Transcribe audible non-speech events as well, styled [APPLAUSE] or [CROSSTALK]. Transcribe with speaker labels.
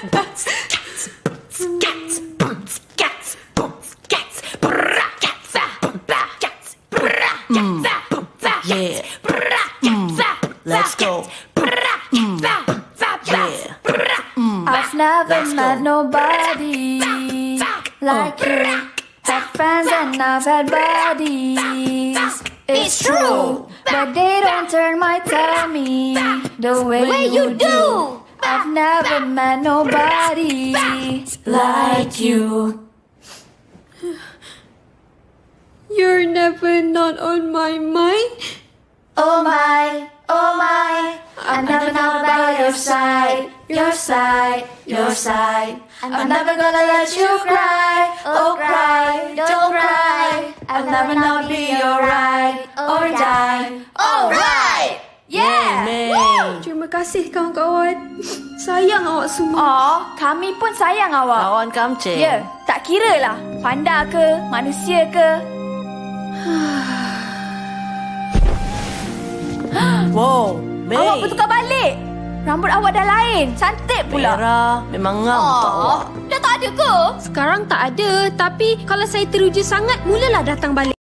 Speaker 1: Boots, cats, boots, cats, boots, cats, boots, cats, brrra, cats, ah, brrra, cats, brrra, ah, mm. ah, cats, Yeah. brrra, cats,
Speaker 2: Let's go.
Speaker 3: I've never met nobody like you. Had friends and I've had buddies. It's true, but they don't turn my tummy the way,
Speaker 4: Way
Speaker 3: you
Speaker 4: you do.
Speaker 3: I've never met nobody like you.
Speaker 4: You're never not on my mind.
Speaker 3: Oh my, oh my, I'm never not by your side, your side, your side. I'm never gonna let you cry, oh cry, don't cry. I'll never not be your ride or die. Alright, yeah.
Speaker 4: Terima kasih kawan-kawan. Sayang awak semua.
Speaker 3: Oh, kami pun sayang awak.
Speaker 2: Kawan kamcing.
Speaker 3: Ya, tak kira lah panda ke, manusia ke. [SIGHS]
Speaker 2: Wow, Mei.
Speaker 3: Awak bertukar balik. Rambut awak dah lain, cantik pula.
Speaker 2: Merah. Memang ngam tak awak.
Speaker 3: dah tak ada ke?
Speaker 4: Sekarang tak ada, tapi kalau saya teruja sangat, mulalah datang balik.